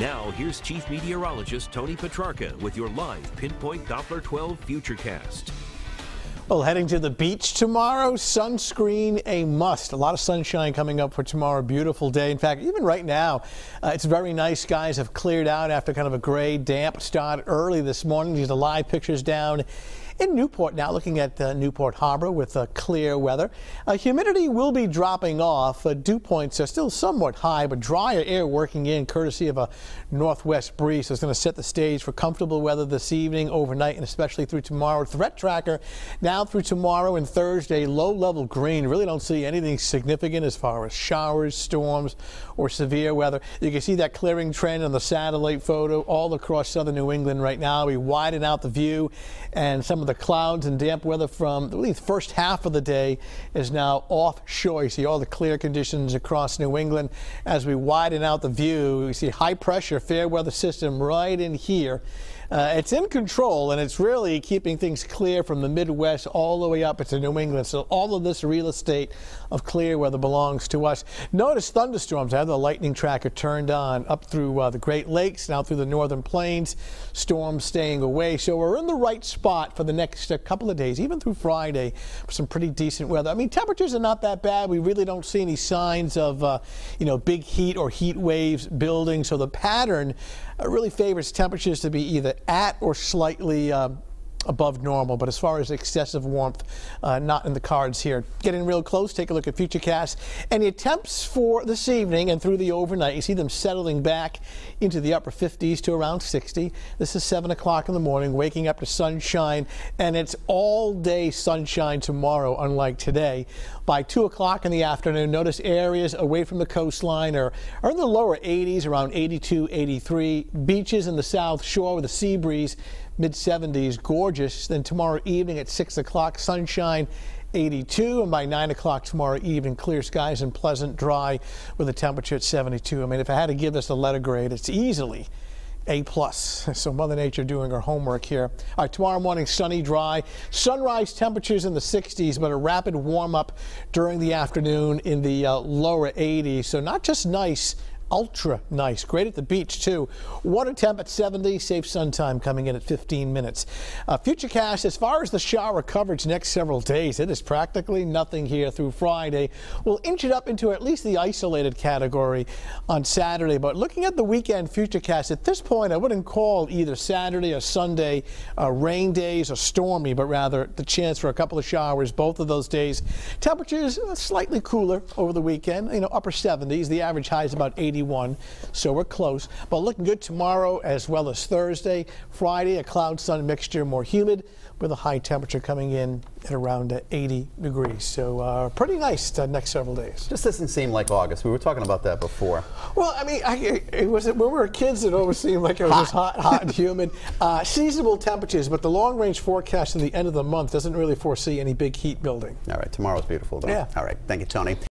Now, here's Chief Meteorologist Tony Petrarca with your live Pinpoint Doppler 12 Futurecast. Well, heading to the beach tomorrow, sunscreen a must. A lot of sunshine coming up for tomorrow. Beautiful day. In fact, even right now, uh, it's very nice. Skies have cleared out after kind of a gray, damp start early this morning. These are live pictures down in Newport now, looking at uh, Newport Harbor with uh, clear weather. Uh, humidity will be dropping off. Uh, dew points are still somewhat high, but drier air working in courtesy of a northwest breeze. It's going to set the stage for comfortable weather this evening, overnight, and especially through tomorrow. Threat tracker now through tomorrow and Thursday, low level green. Really don't see anything significant as far as showers, storms, or severe weather. You can see that clearing trend on the satellite photo all across southern New England right now. We widen out the view and some of the clouds and damp weather from really the first half of the day is now offshore. You see all the clear conditions across New England. As we widen out the view, we see high pressure fair weather system right in here. Uh, it's in control and it's really keeping things clear from the Midwest all the way up into New England. So all of this real estate of clear weather belongs to us. Notice thunderstorms. I have the lightning tracker turned on up through uh, the Great Lakes, now through the northern plains. Storms staying away. So we're in the right spot for the next uh, couple of days, even through Friday, for some pretty decent weather. I mean, temperatures are not that bad. We really don't see any signs of, uh, you know, big heat or heat waves building. So the pattern uh, really favors temperatures to be either at or slightly uh, above normal, but as far as excessive warmth, uh, not in the cards here. Getting real close, take a look at Futurecast. Any attempts for this evening and through the overnight, you see them settling back into the upper 50s to around 60. This is 7 o'clock in the morning, waking up to sunshine, and it's all day sunshine tomorrow, unlike today. By 2 o'clock in the afternoon, notice areas away from the coastline are, are in the lower 80s, around 82, 83. Beaches in the south shore with a sea breeze mid 70s, gorgeous. Then tomorrow evening at 6 o'clock, sunshine. 82 and by 9 o'clock tomorrow evening clear skies and pleasant dry with a temperature at 72 i mean if i had to give this a letter grade it's easily a plus. So Mother Nature doing her homework here. All right, tomorrow morning, sunny, dry. Sunrise temperatures in the 60s, but a rapid warm up during the afternoon in the uh, lower 80s. So not just nice, ultra nice. Great at the beach, too. Water temp at 70, safe sun time coming in at 15 minutes. Uh, Futurecast, as far as the shower coverage next several days, it is practically nothing here through Friday. We'll inch it up into at least the isolated category on Saturday. But looking at the weekend Futurecast, at this point, I wouldn't call either Saturday or Sunday uh, rain days or stormy, but rather the chance for a couple of showers both of those days. Temperatures slightly cooler over the weekend, you know, upper 70s. The average high is about 80. 81, so we're close. But looking good tomorrow as well as Thursday. Friday, a cloud sun mixture, more humid, with a high temperature coming in at around 80 degrees. So uh, pretty nice the next several days. Just doesn't seem like August. We were talking about that before. Well, I mean, I, it was when we were kids. It always seemed like it was hot. just hot, hot and humid. Uh, seasonable temperatures, but the long-range forecast at the end of the month doesn't really foresee any big heat building. All right, tomorrow's beautiful, though. Yeah. All right, thank you, Tony.